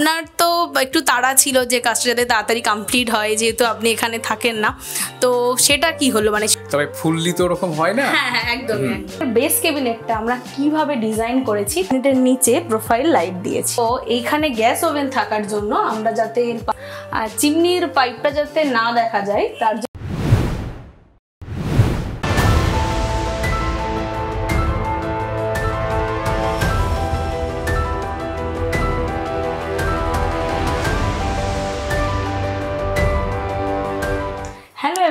আপনার তো একটু তাড়া ছিল যে কাজটা যাতে তাড়াতাড়ি কমপ্লিট হয় যেহেতু আপনি এখানে থাকেন না। তো সেটা কি হলো? মানে তবে ফুললি তো ওরকম হয় না? হ্যাঁ হ্যাঁ একদম বেস কেবিনেটটা আমরা কীভাবে ডিজাইন করেছি এটার নিচে প্রোফাইল লাইট দিয়েছি। তো এইখানে গ্যাস ওভেন থাকার জন্য আমরা যাতে চিমনির পাইপটা যাতে না দেখা যায় তার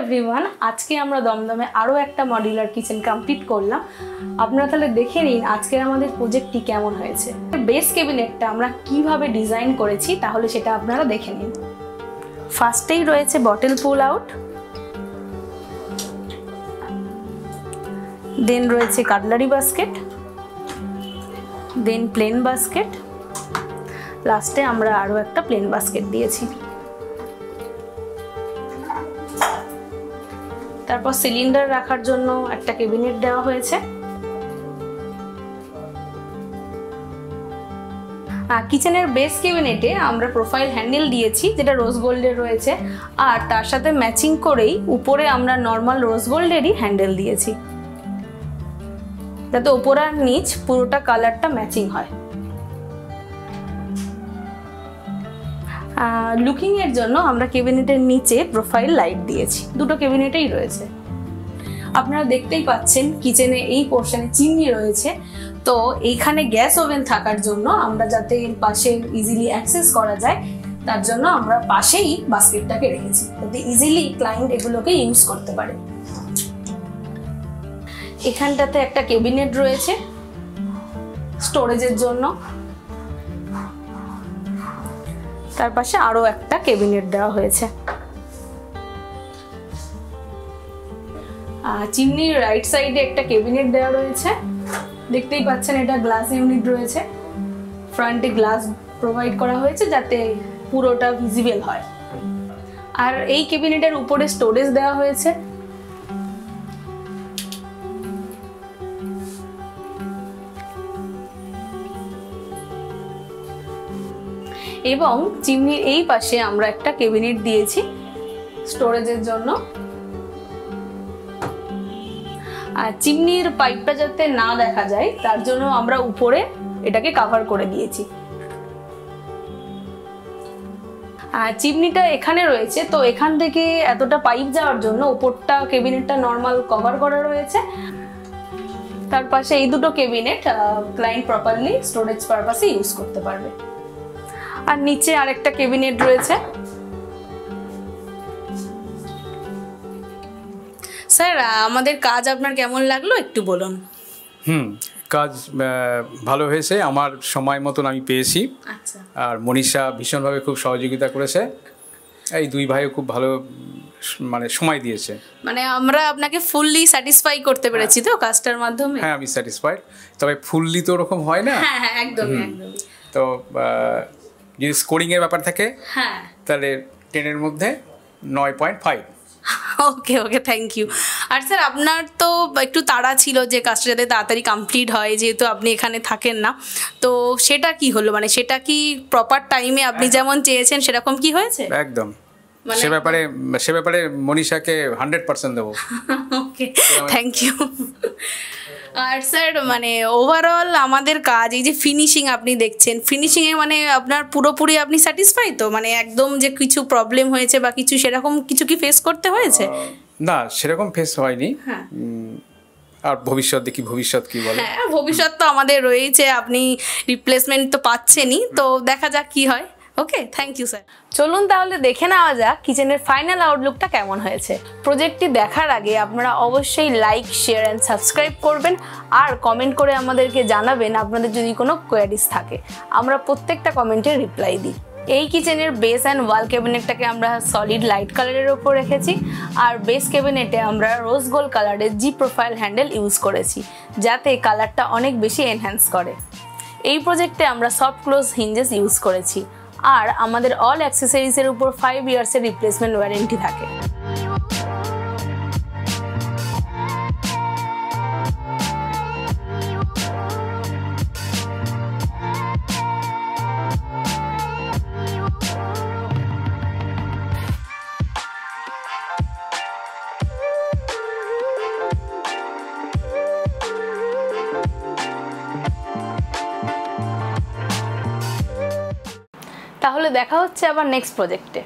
এভরিওয়ান আজকে আমরা দমদমে আরও একটা মডিউলার কিচেন কমপ্লিট করলাম। আপনারা তাহলে দেখে নিন আজকের আমাদের প্রজেক্টটি কেমন হয়েছে। বেস কেবিনেটটা আমরা কীভাবে ডিজাইন করেছি, তাহলে সেটা আপনারা দেখে নিন। ফার্স্টেই রয়েছে বটল পুল আউট দেন রয়েছে cutlery basket then plain basket লাস্টে আমরা আরও একটা প্লেন বাস্কেট দিয়েছি। তারপর সিলিন্ডার রাখার জন্য একটা ক্যাবিনেট দেওয়া হয়েছে। কিচেনের বেস ক্যাবিনেটে আমরা প্রোফাইল হ্যান্ডেল দিয়েছি, যেটা রোজ গোল্ডের রয়েছে। আর তার সাথে ম্যাচিং করেই উপরে আমরা নর্মাল রোজ গোল্ডেরই হ্যান্ডেল দিয়েছি। যাতে ওপর আর নিচ পুরোটা কালারটা ম্যাচিং হয়। লুকিং এর জন্য আমরা ক্যাবিনেটের নিচে প্রোফাইল লাইট দিয়েছি। দুটো কেবিনেটেই রয়েছে। আপনারা দেখতেই পাচ্ছেন কিচেনে এই পোর্শনে চিমনি রয়েছে। তো এইখানে গ্যাস ওভেন থাকার জন্য আমরা যাতে পাশে ইজিলি অ্যাক্সেস করা যায়, তার জন্য আমরা পাশেই বাস্কেটটাকে রেখেছি, যাতে ইজিলি ক্লায়েন্ট এগুলোকে ইউজ করতে পারে। এখানটাতে একটা কেবিনেট রয়েছে স্টোরেজের জন্য। তার পাশে আরও একটা ক্যাবিনেট দেওয়া হয়েছে। চিমনির রাইট সাইডে একটা ক্যাবিনেট দেওয়া রয়েছে। দেখতেই পাচ্ছেন এটা গ্লাস ইউনিট রয়েছে। ফ্রন্টে গ্লাস প্রোভাইড করা হয়েছে যাতে পুরোটা ভিজিবল হয়। আর এই ক্যাবিনেটের উপরে স্টোরেজ দেওয়া হয়েছে। এবং চিমনির এই পাশে আমরা একটা কেবিনেট দিয়েছি স্টোরেজের জন্য। আর চিমনির পাইপটা যাতে না দেখা যায়, তার জন্য আমরা উপরে এটাকে কাভার করে দিয়েছি। চিমনিটা এখানে রয়েছে, তো এখান থেকে এতটা পাইপ যাওয়ার জন্য উপরটা কেবিনেটটা নর্মাল কভার করা রয়েছে। তার পাশে এই দুটো কেবিনেট ক্লায়েন্ট প্রপারলি স্টোরেজ পারপাসে ইউজ করতে পারবে। আর নিচে আরেকটা কেবিনেট রয়েছে। স্যার আমাদের কাজ আপনার কেমন লাগল একটু বলুন। হুম কাজ ভালো হয়েছে আমার সময় মতন আমি পেয়েছি। আচ্ছা। আর মনীষা ভীষণভাবে খুব সহযোগিতা করেছে। এই দুই ভাইও খুব ভালো মানে সময় দিয়েছে। মানে আমরা আপনাকে ফুললি স্যাটিসফাই করতে পেরেছি তো কাজটার মাধ্যমে? হ্যাঁ আমি স্যাটিসফাইড তবে ফুললি তো ওরকম হয় না। হ্যাঁ হ্যাঁ একদম একদমই। তো যদি স্কোরিংয়ের ব্যাপার থাকে হ্যাঁ। তাহলে টেনের মধ্যে নয় point five okay okay thank you R sir আপনার তো একটু তাড়া ছিল যে কাজটা যাতে তাড়াতাড়ি কমপ্লিট হয় যেহেতু আপনি এখানে থাকেন না। তো সেটা কি হলো? মানে সেটা কি প্রপার টাইমে আপনি যেমন চেয়েছেন সেরকম কি হয়েছে? একদম। মানে সে ব্যাপারে সে ব্যাপারে মনীষাকে হান্ড্রেড পার্সেন্ট দেবো। ওকে থ্যাংক ইউ আর স্যার মানে ওভারঅল আমাদের কাজ এই যে ফিনিশিং আপনি দেখছেন ফিনিশিংয়ে মানে আপনার পুরোপুরি আপনি স্যাটিসফাই তো? মানে একদম যে কিছু প্রবলেম হয়েছে বা কিছু সেরকম কিছু কি ফেস করতে হয়েছে? না সেরকম ফেস হয়নি। হ্যাঁ। আর ভবিষ্যৎ দেখি ভবিষ্যৎ কি বলে? হ্যাঁ ভবিষ্যৎ তো আমাদের রয়েছে আপনি রিপ্লেসমেন্ট তো পাচ্ছেনই তো দেখা যাক কি হয়। ওকে থ্যাংক ইউ স্যার চলুন তাহলে দেখে নেওয়া যাক কিচেনের ফাইনাল আউটলুকটা কেমন হয়েছে। প্রজেক্টটি দেখার আগে আপনারা অবশ্যই লাইক শেয়ার অ্যান্ড সাবস্ক্রাইব করবেন আর কমেন্ট করে আমাদেরকে জানাবেন আপনাদের যদি কোনো কোয়ারিজ থাকে। আমরা প্রত্যেকটা কমেন্টের রিপ্লাই দিই। এই কিচেনের বেস অ্যান্ড ওয়াল ক্যাবিনেটটাকে আমরা সলিড লাইট কালারের ওপর রেখেছি আর বেস ক্যাবিনেটে আমরা রোজ গোল্ড কালারের জি প্রোফাইল হ্যান্ডেল ইউজ করেছি, যাতে কালারটা অনেক বেশি এনহ্যান্স করে। এই প্রজেক্টে আমরা সফট ক্লোজ হিঞ্জেস ইউজ করেছি। আর আমাদের অল অ্যাক্সেসরিজের উপর ফাইভ ইয়ার্সের রিপ্লেসমেন্ট ওয়ারেন্টি থাকে। তাহলে দেখা হচ্ছে আবার নেক্সট প্রজেক্টে